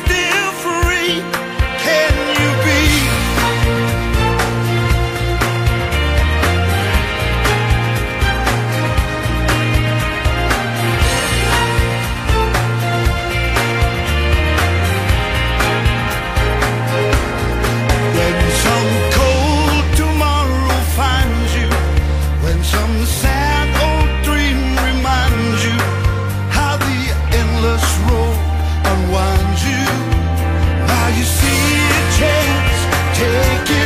tristeza. you see a chance, take it.